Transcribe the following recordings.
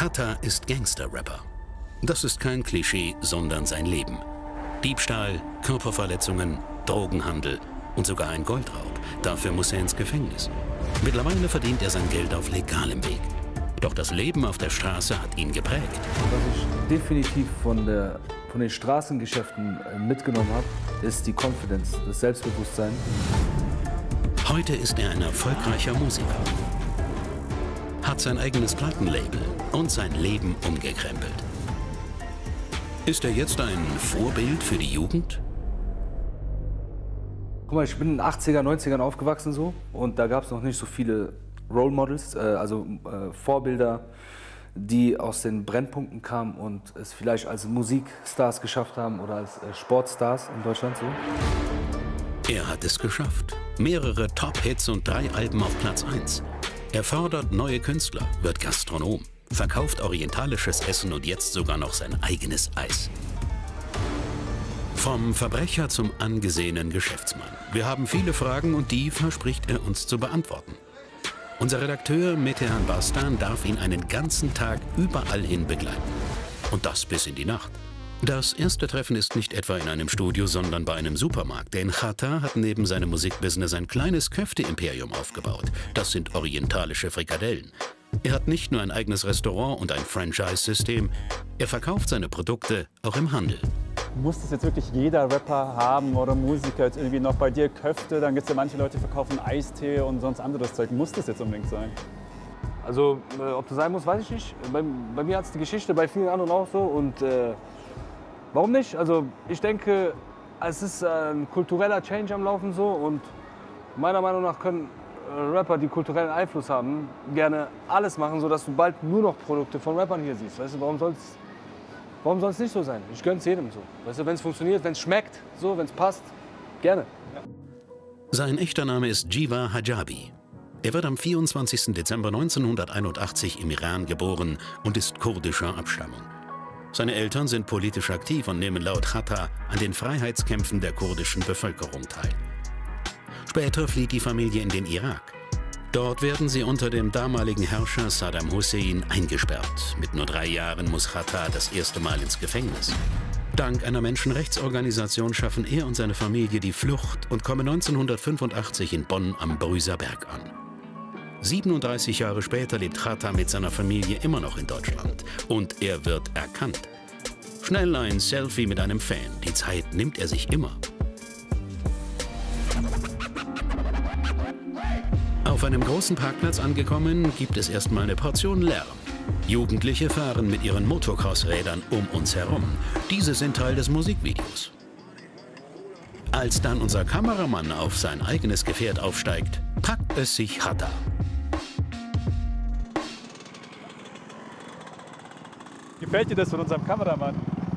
Hatta ist Gangster-Rapper. Das ist kein Klischee, sondern sein Leben. Diebstahl, Körperverletzungen, Drogenhandel und sogar ein Goldraub. Dafür muss er ins Gefängnis. Mittlerweile verdient er sein Geld auf legalem Weg. Doch das Leben auf der Straße hat ihn geprägt. Was ich definitiv von, der, von den Straßengeschäften äh, mitgenommen habe, ist die Confidence, das Selbstbewusstsein. Heute ist er ein erfolgreicher Musiker, hat sein eigenes Plattenlabel und sein Leben umgekrempelt. Ist er jetzt ein Vorbild für die Jugend? Guck mal, ich bin in den 80er, 90ern aufgewachsen so und da gab es noch nicht so viele Role Models, äh, also äh, Vorbilder, die aus den Brennpunkten kamen und es vielleicht als Musikstars geschafft haben oder als äh, Sportstars in Deutschland so. Er hat es geschafft. Mehrere Top-Hits und drei Alben auf Platz 1. Er fördert neue Künstler, wird Gastronom, verkauft orientalisches Essen und jetzt sogar noch sein eigenes Eis. Vom Verbrecher zum angesehenen Geschäftsmann. Wir haben viele Fragen und die verspricht er uns zu beantworten. Unser Redakteur Metehan Bastan darf ihn einen ganzen Tag überall hin begleiten. Und das bis in die Nacht. Das erste Treffen ist nicht etwa in einem Studio, sondern bei einem Supermarkt. Denn Chata hat neben seinem Musikbusiness ein kleines Köfte-Imperium aufgebaut. Das sind orientalische Frikadellen. Er hat nicht nur ein eigenes Restaurant und ein Franchise-System, er verkauft seine Produkte auch im Handel. Muss das jetzt wirklich jeder Rapper haben oder Musiker? Jetzt irgendwie noch bei dir Köfte, dann gibt es ja manche Leute, die verkaufen Eistee und sonst anderes Zeug. Muss das jetzt unbedingt sein? Also, äh, ob das sein muss, weiß ich nicht. Bei, bei mir hat es die Geschichte, bei vielen anderen auch so. Und äh, warum nicht? Also, ich denke, es ist ein kultureller Change am Laufen so. Und meiner Meinung nach können äh, Rapper, die kulturellen Einfluss haben, gerne alles machen, sodass du bald nur noch Produkte von Rappern hier siehst. Weißt du, warum soll es warum soll's nicht so sein? Ich gönn's jedem so. Weißt du, wenn es funktioniert, wenn es schmeckt, so, wenn es passt, gerne. Sein echter Name ist Jiva Hajabi. Er wird am 24. Dezember 1981 im Iran geboren und ist kurdischer Abstammung. Seine Eltern sind politisch aktiv und nehmen laut Chata an den Freiheitskämpfen der kurdischen Bevölkerung teil. Später flieht die Familie in den Irak. Dort werden sie unter dem damaligen Herrscher Saddam Hussein eingesperrt. Mit nur drei Jahren muss Chata das erste Mal ins Gefängnis. Dank einer Menschenrechtsorganisation schaffen er und seine Familie die Flucht und kommen 1985 in Bonn am Brüser Berg an. 37 Jahre später lebt Chata mit seiner Familie immer noch in Deutschland und er wird erkannt. Schnell ein Selfie mit einem Fan, die Zeit nimmt er sich immer. Auf einem großen Parkplatz angekommen, gibt es erstmal eine Portion Lärm. Jugendliche fahren mit ihren Motocross-Rädern um uns herum. Diese sind Teil des Musikvideos. Als dann unser Kameramann auf sein eigenes Gefährt aufsteigt, packt es sich Hatta. Gefällt dir das von unserem Kameramann?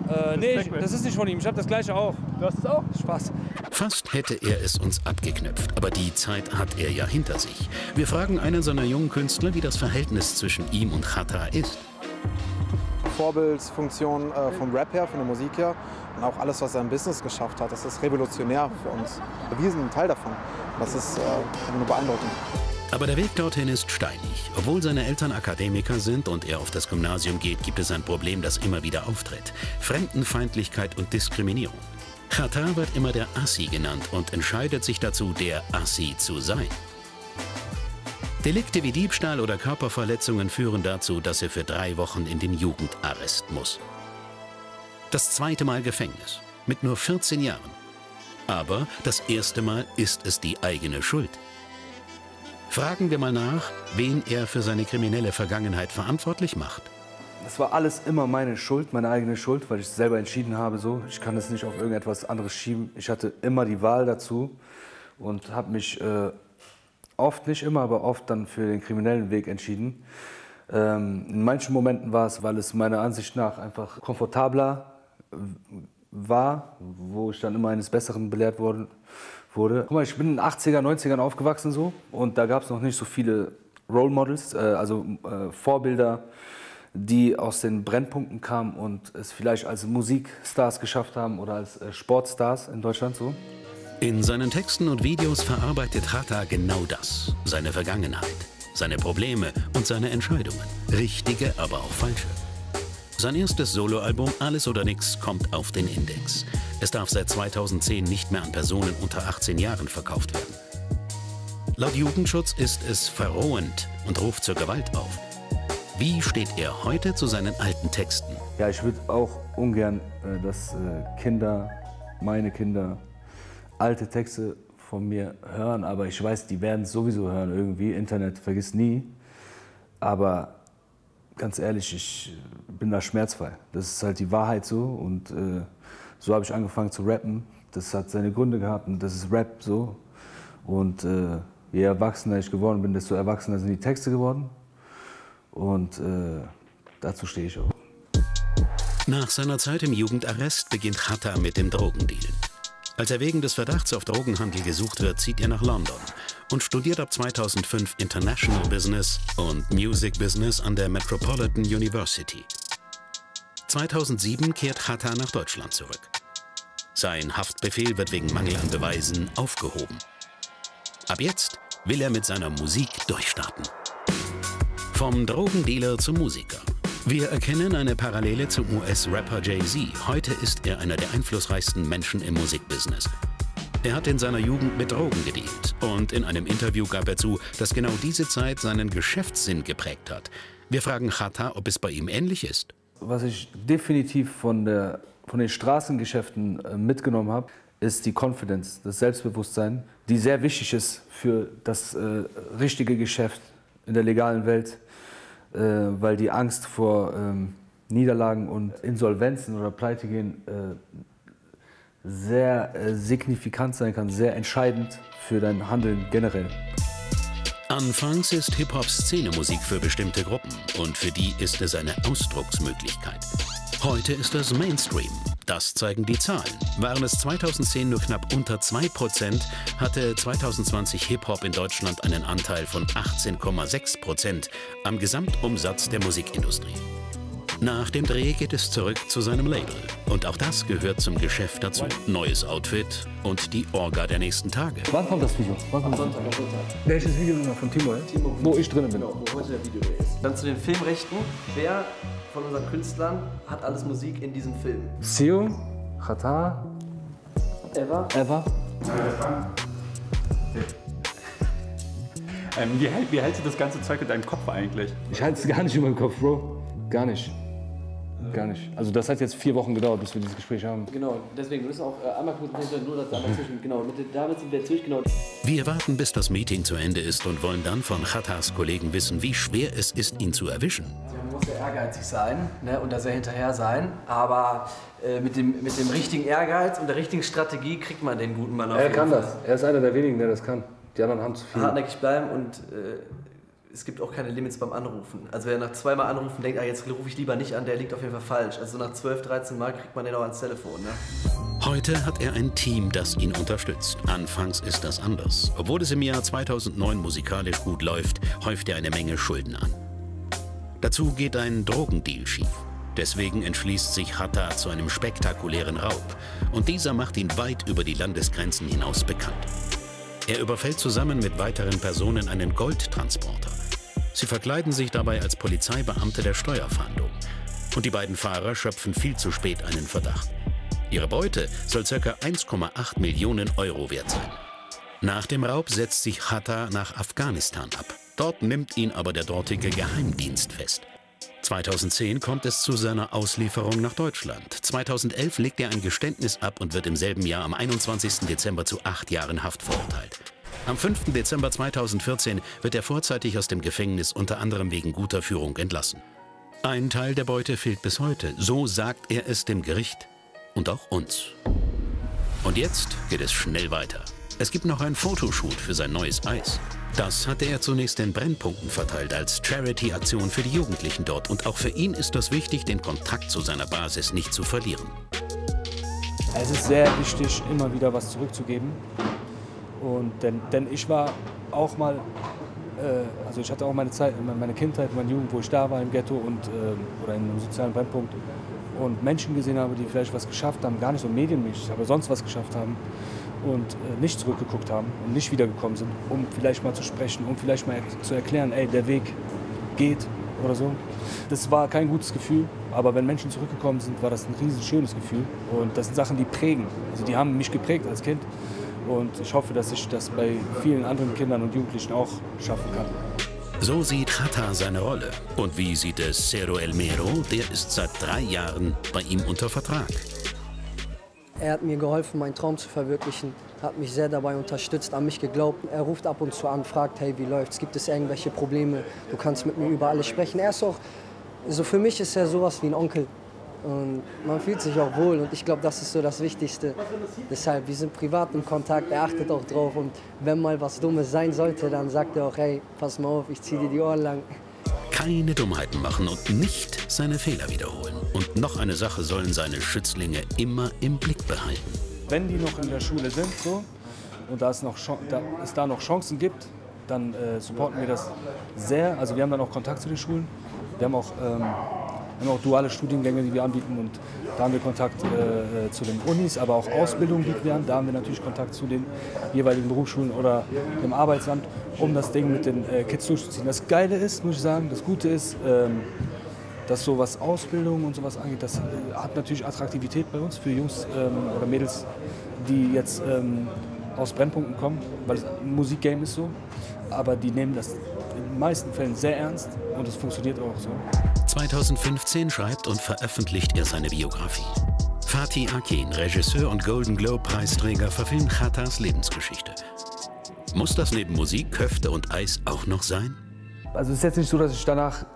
Äh, nee, ich, das ist nicht von ihm. Ich habe das gleiche auch. Du hast es auch? Spaß. Fast hätte er es uns abgeknöpft, aber die Zeit hat er ja hinter sich. Wir fragen einen seiner jungen Künstler, wie das Verhältnis zwischen ihm und Chata ist. Vorbildsfunktion äh, vom Rap her, von der Musik her und auch alles, was er im Business geschafft hat, das ist revolutionär für uns. Wir sind ein Teil davon. Das ist äh, nur beeindruckend. Aber der Weg dorthin ist steinig. Obwohl seine Eltern Akademiker sind und er auf das Gymnasium geht, gibt es ein Problem, das immer wieder auftritt. Fremdenfeindlichkeit und Diskriminierung. Chata wird immer der Assi genannt und entscheidet sich dazu, der Assi zu sein. Delikte wie Diebstahl oder Körperverletzungen führen dazu, dass er für drei Wochen in den Jugendarrest muss. Das zweite Mal Gefängnis, mit nur 14 Jahren. Aber das erste Mal ist es die eigene Schuld. Fragen wir mal nach, wen er für seine kriminelle Vergangenheit verantwortlich macht. Das war alles immer meine Schuld, meine eigene Schuld, weil ich es selber entschieden habe. So. Ich kann es nicht auf irgendetwas anderes schieben. Ich hatte immer die Wahl dazu und habe mich äh, oft, nicht immer, aber oft dann für den kriminellen Weg entschieden. Ähm, in manchen Momenten war es, weil es meiner Ansicht nach einfach komfortabler äh, war, wo ich dann immer eines Besseren belehrt worden, wurde. Guck mal, ich bin in den 80er, 90ern aufgewachsen so und da gab es noch nicht so viele Role Models, äh, also äh, Vorbilder, die aus den Brennpunkten kamen und es vielleicht als Musikstars geschafft haben oder als äh, Sportstars in Deutschland so. In seinen Texten und Videos verarbeitet Chata genau das, seine Vergangenheit. seine Probleme und seine Entscheidungen. Richtige, aber auch falsche. Sein erstes Soloalbum Alles oder Nix kommt auf den Index. Es darf seit 2010 nicht mehr an Personen unter 18 Jahren verkauft werden. Laut Jugendschutz ist es verrohend und ruft zur Gewalt auf. Wie steht er heute zu seinen alten Texten? Ja, ich würde auch ungern, äh, dass äh, Kinder, meine Kinder, alte Texte von mir hören, aber ich weiß, die werden es sowieso hören irgendwie. Internet vergisst nie. Aber ganz ehrlich, ich bin da schmerzfrei. Das ist halt die Wahrheit so und äh, so habe ich angefangen zu rappen. Das hat seine Gründe gehabt und das ist Rap so. Und äh, je erwachsener ich geworden bin, desto erwachsener sind die Texte geworden. Und äh, dazu stehe ich auch. Nach seiner Zeit im Jugendarrest beginnt Hatta mit dem Drogendealen. Als er wegen des Verdachts auf Drogenhandel gesucht wird, zieht er nach London und studiert ab 2005 International Business und Music Business an der Metropolitan University. 2007 kehrt Hatta nach Deutschland zurück. Sein Haftbefehl wird wegen Mangel an Beweisen aufgehoben. Ab jetzt will er mit seiner Musik durchstarten. Vom Drogendealer zum Musiker. Wir erkennen eine Parallele zum US-Rapper Jay-Z. Heute ist er einer der einflussreichsten Menschen im Musikbusiness. Er hat in seiner Jugend mit Drogen gedient und in einem Interview gab er zu, dass genau diese Zeit seinen Geschäftssinn geprägt hat. Wir fragen Chata, ob es bei ihm ähnlich ist. Was ich definitiv von, der, von den Straßengeschäften äh, mitgenommen habe, ist die Confidence, das Selbstbewusstsein, die sehr wichtig ist für das äh, richtige Geschäft in der legalen Welt, äh, weil die Angst vor ähm, Niederlagen und Insolvenzen oder Pleitegehen äh, sehr äh, signifikant sein kann, sehr entscheidend für dein Handeln generell. Anfangs ist Hip-Hop Szenemusik für bestimmte Gruppen und für die ist es eine Ausdrucksmöglichkeit. Heute ist es Mainstream. Das zeigen die Zahlen. Waren es 2010 nur knapp unter 2%, hatte 2020 Hip-Hop in Deutschland einen Anteil von 18,6% am Gesamtumsatz der Musikindustrie. Nach dem Dreh geht es zurück zu seinem Label. Und auch das gehört zum Geschäft dazu. Neues Outfit und die Orga der nächsten Tage. Wann kommt das Video? Wann kommt Sonntag, Sonntag. Welches Video noch von Timo? Timo, Wo ich drin bin. Genau, wo heute der Videodreh ist. Dann zu den Filmrechten. Wer von unseren Künstlern hat alles Musik in diesem Film? Sio, Qatar, Eva? Eva. Ähm, wie, hält, wie hältst du das ganze Zeug in deinem Kopf eigentlich? Ich halte es gar nicht über den Kopf, Bro. Gar nicht. Gar nicht. Also das hat jetzt vier Wochen gedauert, bis wir dieses Gespräch haben. Genau, deswegen wir müssen auch äh, einmal kurz nur das einmal zwischen, genau, mit David sind wir jetzt durch, genau. Wir warten, bis das Meeting zu Ende ist und wollen dann von Khatas Kollegen wissen, wie schwer es ist, ihn zu erwischen. Man muss sehr ehrgeizig sein ne, und da sehr hinterher sein, aber äh, mit, dem, mit dem richtigen Ehrgeiz und der richtigen Strategie kriegt man den guten Mann auf Er jeden kann Fall. das. Er ist einer der wenigen, der das kann. Die anderen haben zu viel. Hartnäckig bleiben und äh, es gibt auch keine Limits beim Anrufen. Also wer nach zweimal anrufen denkt, ah, jetzt rufe ich lieber nicht an, der liegt auf jeden Fall falsch. Also nach 12, 13 Mal kriegt man den auch ans Telefon. Ne? Heute hat er ein Team, das ihn unterstützt. Anfangs ist das anders. Obwohl es im Jahr 2009 musikalisch gut läuft, häuft er eine Menge Schulden an. Dazu geht ein Drogendeal schief. Deswegen entschließt sich Hatta zu einem spektakulären Raub. Und dieser macht ihn weit über die Landesgrenzen hinaus bekannt. Er überfällt zusammen mit weiteren Personen einen Goldtransporter. Sie verkleiden sich dabei als Polizeibeamte der Steuerfahndung. Und die beiden Fahrer schöpfen viel zu spät einen Verdacht. Ihre Beute soll ca. 1,8 Millionen Euro wert sein. Nach dem Raub setzt sich Hatta nach Afghanistan ab. Dort nimmt ihn aber der dortige Geheimdienst fest. 2010 kommt es zu seiner Auslieferung nach Deutschland. 2011 legt er ein Geständnis ab und wird im selben Jahr am 21. Dezember zu acht Jahren Haft verurteilt. Am 5. Dezember 2014 wird er vorzeitig aus dem Gefängnis unter anderem wegen guter Führung entlassen. Ein Teil der Beute fehlt bis heute. So sagt er es dem Gericht und auch uns. Und jetzt geht es schnell weiter. Es gibt noch ein Fotoshoot für sein neues Eis. Das hatte er zunächst in Brennpunkten verteilt als Charity-Aktion für die Jugendlichen dort. Und auch für ihn ist das wichtig, den Kontakt zu seiner Basis nicht zu verlieren. Es ist sehr wichtig, immer wieder was zurückzugeben. Und denn, denn ich war auch mal, äh, also ich hatte auch meine Zeit, meine Kindheit, meine Jugend, wo ich da war im Ghetto und, äh, oder in einem sozialen Brennpunkt und Menschen gesehen habe, die vielleicht was geschafft haben, gar nicht so medienmäßig, aber sonst was geschafft haben. und äh, nicht zurückgeguckt haben und nicht wiedergekommen sind, um vielleicht mal zu sprechen, um vielleicht mal zu erklären, ey, der Weg geht oder so. Das war kein gutes Gefühl, aber wenn Menschen zurückgekommen sind, war das ein riesen schönes Gefühl und das sind Sachen, die prägen. Also die haben mich geprägt als Kind und ich hoffe, dass ich das bei vielen anderen Kindern und Jugendlichen auch schaffen kann. So sieht Chata seine Rolle. Und wie sieht es Cero El Mero? Der ist seit drei Jahren bei ihm unter Vertrag. Er hat mir geholfen, meinen Traum zu verwirklichen, hat mich sehr dabei unterstützt, an mich geglaubt. Er ruft ab und zu an, fragt, hey, wie läuft's? Gibt es irgendwelche Probleme? Du kannst mit mir über alles sprechen. Er ist auch, so für mich ist er sowas wie ein Onkel. Und man fühlt sich auch wohl und ich glaube, das ist so das Wichtigste. Deshalb, wir sind privat im Kontakt, er achtet auch drauf und wenn mal was Dummes sein sollte, dann sagt er auch, hey, pass mal auf, ich zieh dir die Ohren lang. Keine Dummheiten machen und nicht seine Fehler wiederholen. Und noch eine Sache sollen seine Schützlinge immer im Blick behalten. Wenn die noch in der Schule sind so, und da es, noch, da es da noch Chancen gibt, dann äh, supporten wir das sehr. Also wir haben dann auch Kontakt zu den Schulen. Wir haben auch ähm, wir haben auch duale Studiengänge, die wir anbieten und da haben wir Kontakt äh, zu den Unis, aber auch Ausbildung bieten wir an. Da haben wir natürlich Kontakt zu den jeweiligen Berufsschulen oder dem Arbeitsamt, um das Ding mit den äh, Kids durchzuziehen. Das Geile ist, muss ich sagen, das Gute ist, ähm, dass so was Ausbildung und sowas angeht, das äh, hat natürlich Attraktivität bei uns für Jungs ähm, oder Mädels, die jetzt ähm, aus Brennpunkten kommen, weil es ein Musikgame ist so. Aber die nehmen das den meisten Fällen sehr ernst und es funktioniert auch so. 2015 schreibt und veröffentlicht er seine Biografie. Fatih Akin, Regisseur und Golden Globe-Preisträger, verfilmt Khatas Lebensgeschichte. Muss das neben Musik, Köfte und Eis auch noch sein? Also es ist jetzt nicht so, dass ich danach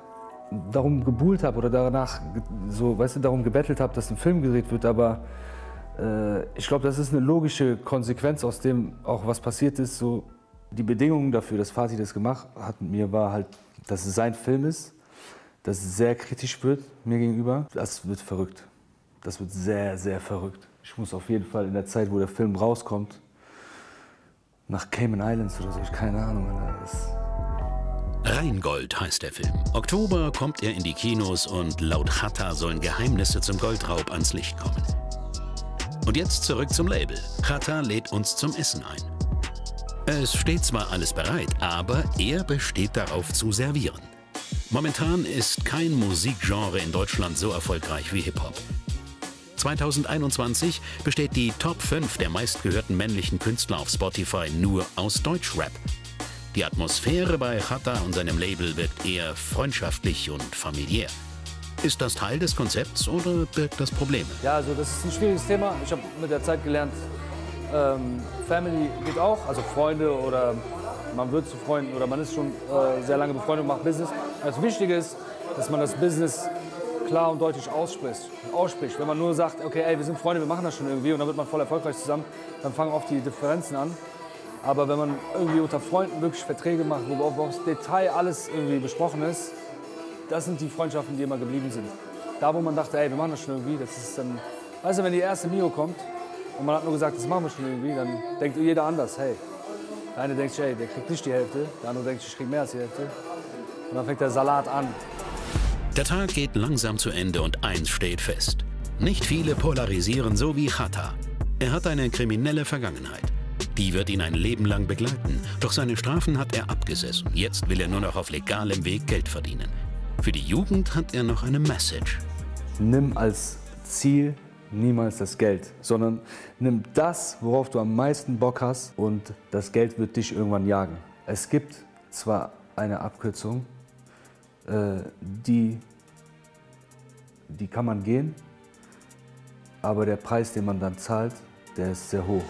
darum gebuhlt habe oder danach so, weißt du, darum gebettelt habe, dass ein Film gedreht wird, aber äh, ich glaube, das ist eine logische Konsequenz aus dem, auch was passiert ist. So die Bedingungen dafür, dass Fatih das gemacht hat mit mir, war halt, dass es sein Film ist das sehr kritisch wird mir gegenüber. Das wird verrückt. Das wird sehr, sehr verrückt. Ich muss auf jeden Fall in der Zeit, wo der Film rauskommt, nach Cayman Islands oder so. Ich keine Ahnung. Rheingold heißt der Film. Oktober kommt er in die Kinos und laut Chata sollen Geheimnisse zum Goldraub ans Licht kommen. Und jetzt zurück zum Label. Chata lädt uns zum Essen ein. Es steht zwar alles bereit, aber er besteht darauf zu servieren. Momentan ist kein Musikgenre in Deutschland so erfolgreich wie Hip-Hop. 2021 besteht die Top 5 der meistgehörten männlichen Künstler auf Spotify nur aus Deutschrap. Die Atmosphäre bei Chata und seinem Label wirkt eher freundschaftlich und familiär. Ist das Teil des Konzepts oder birgt das Probleme? Ja, also das ist ein schwieriges Thema. Ich habe mit der Zeit gelernt, ähm, Family geht auch, also Freunde oder man wird zu Freunden oder man ist schon äh, sehr lange befreundet und macht Business. Das Wichtige ist, dass man das Business klar und deutlich ausspricht. ausspricht. Wenn man nur sagt, okay, ey, wir sind Freunde, wir machen das schon irgendwie und dann wird man voll erfolgreich zusammen, dann fangen oft die Differenzen an. Aber wenn man irgendwie unter Freunden wirklich Verträge macht, wo aufs Detail alles irgendwie besprochen ist, das sind die Freundschaften, die immer geblieben sind. Da, wo man dachte, ey, wir machen das schon irgendwie, das ist dann, weißt du, wenn die erste Mio kommt und man hat nur gesagt, das machen wir schon irgendwie, dann denkt jeder anders, hey, der eine denkt, hey, der kriegt nicht die Hälfte, der andere denkt, ich krieg mehr als die Hälfte. Und dann fängt der Salat an. Der Tag geht langsam zu Ende und eins steht fest. Nicht viele polarisieren so wie Chata. Er hat eine kriminelle Vergangenheit. Die wird ihn ein Leben lang begleiten. Doch seine Strafen hat er abgesessen. Jetzt will er nur noch auf legalem Weg Geld verdienen. Für die Jugend hat er noch eine Message. Nimm als Ziel niemals das Geld, sondern nimm das, worauf du am meisten Bock hast und das Geld wird dich irgendwann jagen. Es gibt zwar eine Abkürzung, äh, die, die kann man gehen, aber der Preis, den man dann zahlt, der ist sehr hoch.